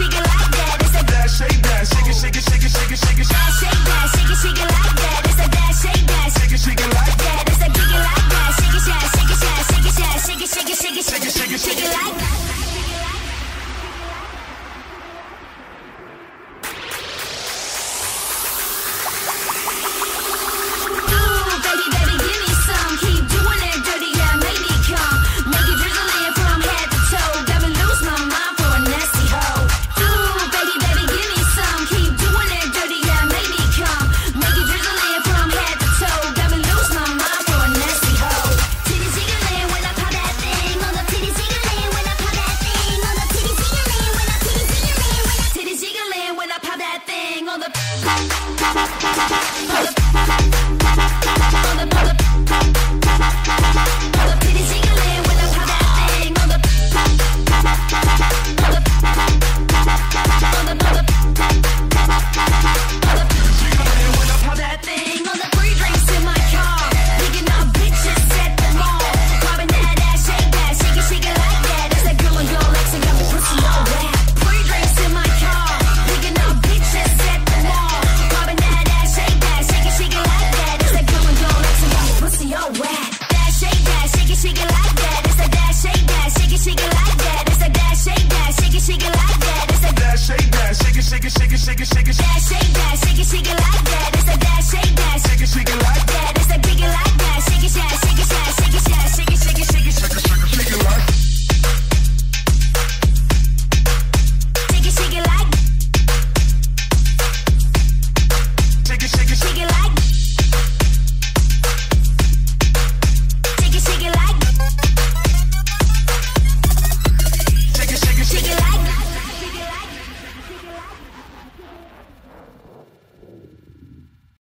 She can Another, another, another. shake it, shake it, shake it, shake it. That, shake that, shake it, shake it like that. It's a that, shake that. Shake it, shake it.